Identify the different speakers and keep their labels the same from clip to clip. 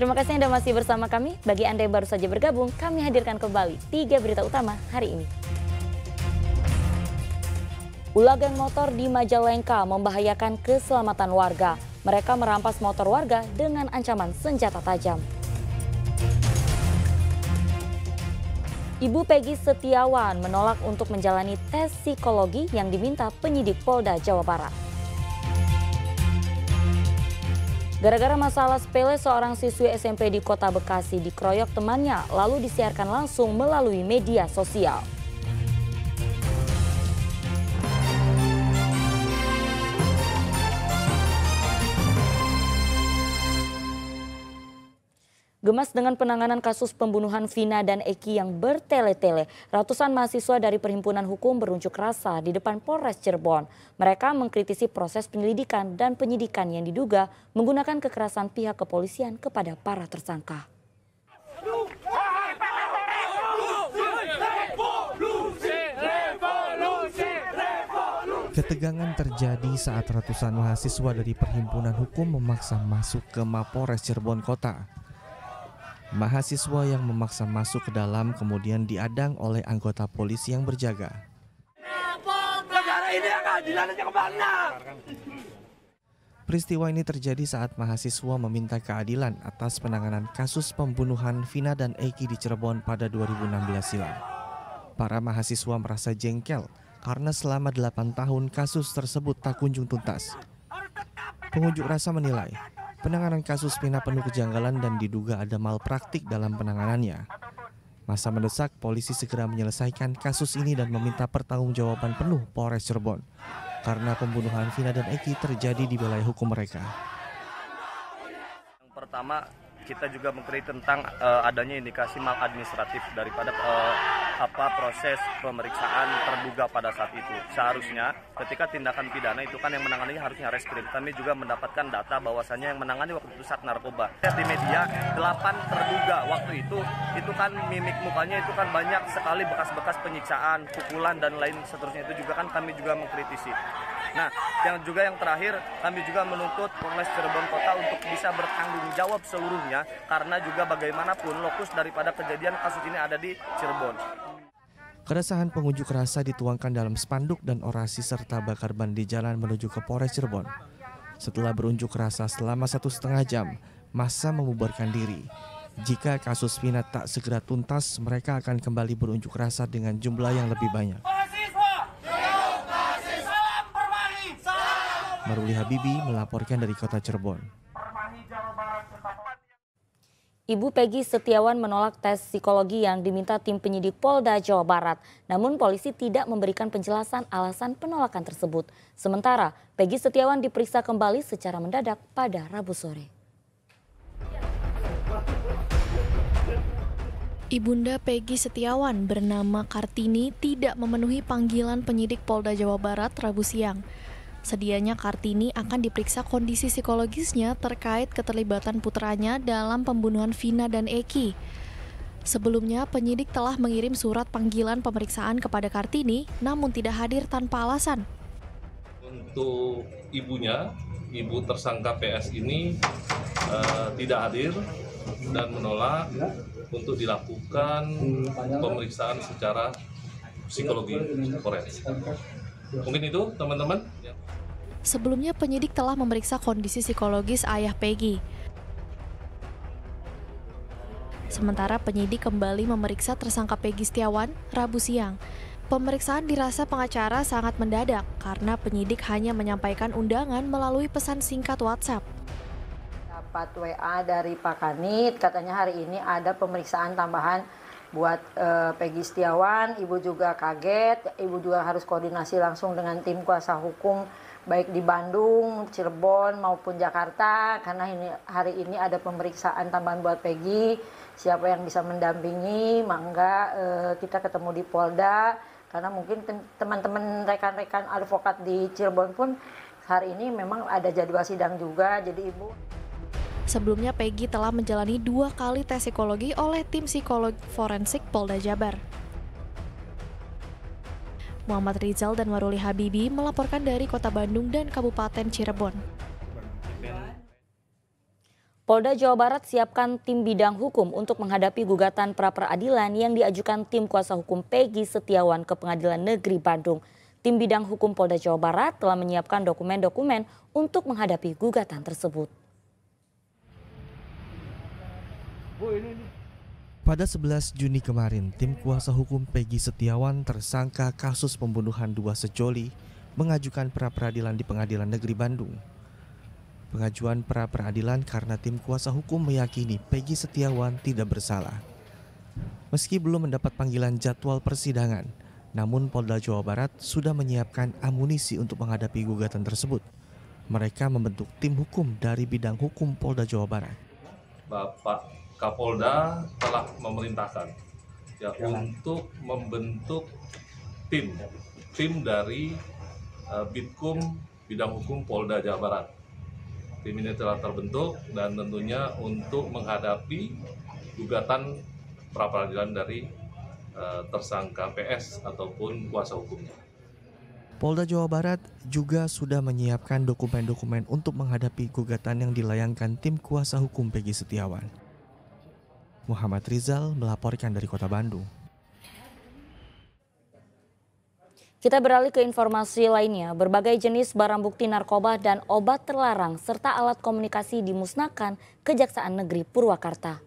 Speaker 1: Terima kasih Anda masih bersama kami. Bagi Anda yang baru saja bergabung, kami hadirkan kembali tiga berita utama hari ini. Ulah geng motor di Majalengka membahayakan keselamatan warga. Mereka merampas motor warga dengan ancaman senjata tajam. Ibu Peggy Setiawan menolak untuk menjalani tes psikologi yang diminta penyidik Polda Jawa Barat. Gara-gara masalah sepele seorang siswi SMP di kota Bekasi dikeroyok temannya lalu disiarkan langsung melalui media sosial. Gemas dengan penanganan kasus pembunuhan Vina dan Eki yang bertele-tele, ratusan mahasiswa dari Perhimpunan Hukum berunjuk rasa di depan Polres Cirebon. Mereka mengkritisi proses penyelidikan dan penyidikan yang diduga menggunakan kekerasan pihak kepolisian kepada para tersangka.
Speaker 2: Ketegangan terjadi saat ratusan mahasiswa dari Perhimpunan Hukum memaksa masuk ke Mapores Cirebon Kota. Mahasiswa yang memaksa masuk ke dalam kemudian diadang oleh anggota polisi yang berjaga. Peristiwa ini terjadi saat mahasiswa meminta keadilan atas penanganan kasus pembunuhan Vina dan Eki di Cirebon pada 2016 silam. Para mahasiswa merasa jengkel karena selama 8 tahun kasus tersebut tak kunjung tuntas. Pengunjuk rasa menilai Penanganan kasus Pina penuh kejanggalan dan diduga ada malpraktik dalam penanganannya. Masa mendesak polisi segera menyelesaikan kasus ini dan meminta pertanggungjawaban penuh Polres Cirebon karena pembunuhan Vina dan Eki terjadi di wilayah hukum mereka.
Speaker 3: Yang pertama kita juga mengkritik tentang uh, adanya indikasi maladministratif daripada uh, apa proses pemeriksaan terduga pada saat itu. Seharusnya ketika tindakan pidana itu kan yang menangani harusnya reskrim. Kami juga mendapatkan data bahwasannya yang menangani waktu itu saat narkoba. Lihat di media, delapan terduga waktu itu itu kan mimik mukanya itu kan banyak sekali bekas-bekas penyiksaan, pukulan dan lain seterusnya itu juga kan kami juga mengkritisi. Nah, yang juga yang terakhir kami juga menuntut Polres Cirebon Kota untuk bisa bertanggung jawab seluruhnya karena juga bagaimanapun lokus daripada kejadian kasus ini ada di Cirebon.
Speaker 2: Keresahan pengunjuk rasa dituangkan dalam spanduk dan orasi serta bakar ban di jalan menuju ke Polres Cirebon. Setelah berunjuk rasa selama satu setengah jam, masa membubarkan diri. Jika kasus Vina tak segera tuntas, mereka akan kembali berunjuk rasa dengan jumlah yang lebih banyak. Maruli Habibi melaporkan dari kota Cirebon.
Speaker 1: Ibu Peggy Setiawan menolak tes psikologi yang diminta tim penyidik Polda Jawa Barat. Namun polisi tidak memberikan penjelasan alasan penolakan tersebut. Sementara Peggy Setiawan diperiksa kembali secara mendadak pada Rabu sore.
Speaker 4: Ibunda Peggy Setiawan bernama Kartini tidak memenuhi panggilan penyidik Polda Jawa Barat Rabu siang. Sedianya Kartini akan diperiksa kondisi psikologisnya terkait keterlibatan putranya dalam pembunuhan Vina dan Eki. Sebelumnya, penyidik telah mengirim surat panggilan pemeriksaan kepada Kartini, namun tidak hadir tanpa alasan.
Speaker 5: Untuk ibunya, ibu tersangka PS ini uh, tidak hadir dan menolak untuk dilakukan pemeriksaan secara psikologi forensik. Mungkin itu teman-teman.
Speaker 4: Sebelumnya penyidik telah memeriksa kondisi psikologis ayah Peggy. Sementara penyidik kembali memeriksa tersangka Peggy Setiawan Rabu siang. Pemeriksaan dirasa pengacara sangat mendadak karena penyidik hanya menyampaikan undangan melalui pesan singkat WhatsApp.
Speaker 6: Dapat WA dari Pak Kanit, katanya hari ini ada pemeriksaan tambahan buat uh, Peggy Setiawan. Ibu juga kaget, ibu juga harus koordinasi langsung dengan tim kuasa hukum baik di Bandung, Cirebon maupun Jakarta karena ini hari ini ada pemeriksaan tambahan buat Peggy. Siapa yang bisa mendampingi mangga eh, kita ketemu di Polda. Karena mungkin teman-teman rekan-rekan advokat di Cirebon pun hari ini memang ada jadwal sidang juga. Jadi ibu
Speaker 4: Sebelumnya Peggy telah menjalani dua kali tes psikologi oleh tim psikolog forensik Polda Jabar. Muhammad Rizal dan Waruli Habibi melaporkan dari Kota Bandung dan Kabupaten Cirebon.
Speaker 1: Polda Jawa Barat siapkan tim bidang hukum untuk menghadapi gugatan pra-peradilan yang diajukan tim kuasa hukum Peggy Setiawan ke Pengadilan Negeri Bandung. Tim bidang hukum Polda Jawa Barat telah menyiapkan dokumen-dokumen untuk menghadapi gugatan tersebut.
Speaker 2: Pada 11 Juni kemarin, tim kuasa hukum Peggy Setiawan tersangka kasus pembunuhan dua sejoli mengajukan pra-peradilan di Pengadilan Negeri Bandung. Pengajuan pra-peradilan karena tim kuasa hukum meyakini Peggy Setiawan tidak bersalah. Meski belum mendapat panggilan jadwal persidangan, namun Polda Jawa Barat sudah menyiapkan amunisi untuk menghadapi gugatan tersebut. Mereka membentuk tim hukum dari bidang hukum Polda Jawa Barat.
Speaker 5: Bapak Kapolda telah memerintahkan ya untuk membentuk tim tim dari uh, Bitkum bidang hukum Polda Jawa Barat Tim ini telah terbentuk dan tentunya untuk menghadapi gugatan pra-peradilan dari uh, tersangka PS ataupun kuasa hukumnya.
Speaker 2: Polda Jawa Barat juga sudah menyiapkan dokumen-dokumen untuk menghadapi gugatan yang dilayangkan tim kuasa hukum Peggy Setiawan. Muhammad Rizal melaporkan dari Kota Bandung.
Speaker 1: Kita beralih ke informasi lainnya. Berbagai jenis barang bukti narkoba dan obat terlarang serta alat komunikasi dimusnahkan Kejaksaan Negeri Purwakarta.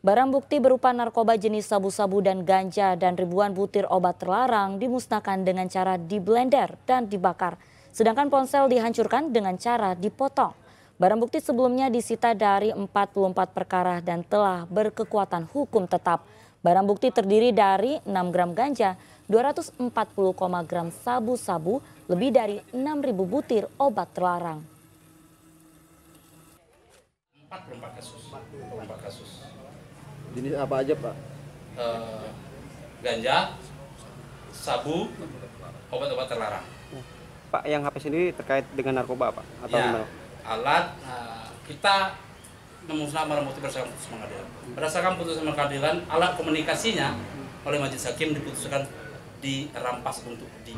Speaker 1: Barang bukti berupa narkoba jenis sabu-sabu dan ganja dan ribuan butir obat terlarang dimusnahkan dengan cara diblender dan dibakar. Sedangkan ponsel dihancurkan dengan cara dipotong. Barang bukti sebelumnya disita dari 44 perkara dan telah berkekuatan hukum tetap. Barang bukti terdiri dari 6 gram ganja, 240, gram sabu-sabu, lebih dari 6.000 butir obat terlarang.
Speaker 7: 44 kasus. 44 kasus.
Speaker 8: Jenis apa aja, Pak?
Speaker 7: Uh, ganja, sabu, obat-obat terlarang.
Speaker 8: Pak, yang HP sendiri terkait dengan narkoba apa? Atau
Speaker 7: ya,
Speaker 8: gimana?
Speaker 7: Alat uh, kita memusnahkan bukti berdasarkan putusan pengadilan. Berdasarkan putusan pengadilan, alat komunikasinya oleh majelis hakim diputuskan dirampas untuk di